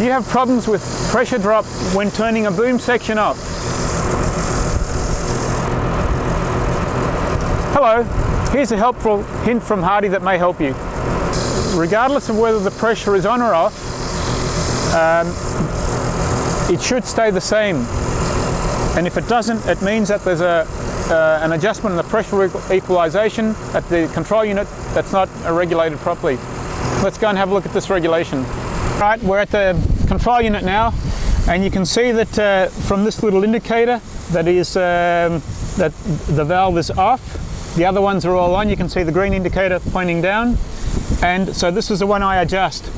Do you have problems with pressure drop when turning a boom section off? Hello, here's a helpful hint from HARDI that may help you. Regardless of whether the pressure is on or off, um, it should stay the same. And if it doesn't, it means that there's a, uh, an adjustment in the pressure equalization at the control unit that's not regulated properly. Let's go and have a look at this regulation. Right, we're at the control unit now, and you can see that uh, from this little indicator that is um, that the valve is off. The other ones are all on. You can see the green indicator pointing down, and so this is the one I adjust.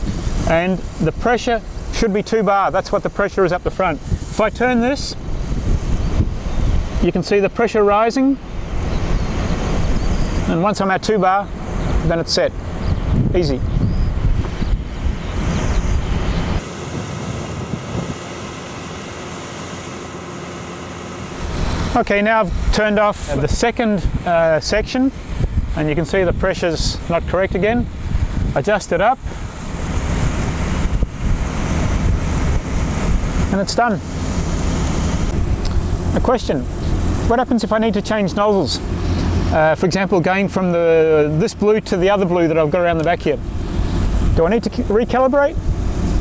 And the pressure should be 2 bar. That's what the pressure is up the front. If I turn this, you can see the pressure rising. And once I'm at 2 bar, then it's set. Easy. Okay, now I've turned off the second uh, section and you can see the pressure's not correct again. Adjust it up and it's done. A question, what happens if I need to change nozzles? Uh, for example, going from the this blue to the other blue that I've got around the back here. Do I need to recalibrate?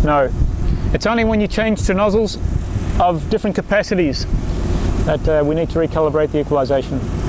No. It's only when you change to nozzles of different capacities that uh, we need to recalibrate the equalization.